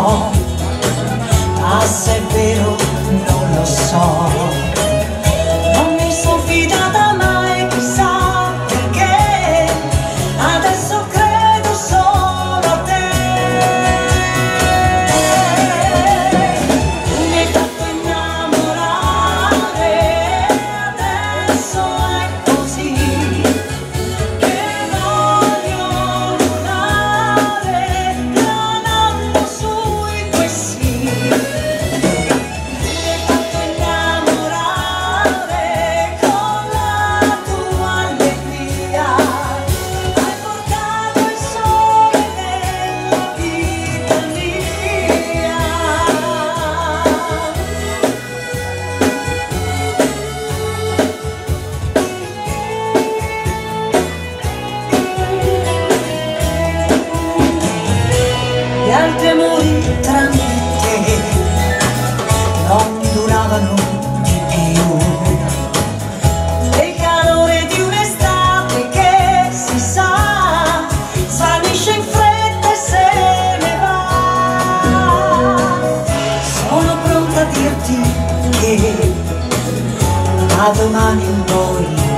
so, ma ah, se è vero non lo so. tanti amori tranne te non duravano di più. E il calore di un'estate che si sa svanisce in fretta e se ne va. Sono pronta a dirti che a domani in voi